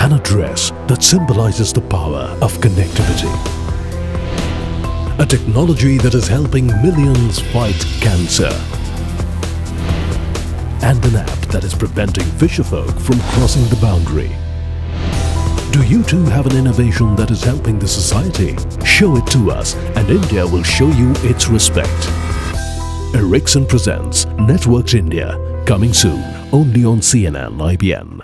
an address that symbolizes the power of connectivity. A technology that is helping millions fight cancer. And an app that is preventing fisherfolk from crossing the boundary. Do you too have an innovation that is helping the society? Show it to us and India will show you its respect. Ericsson presents Networked India, coming soon only on CNN IBN.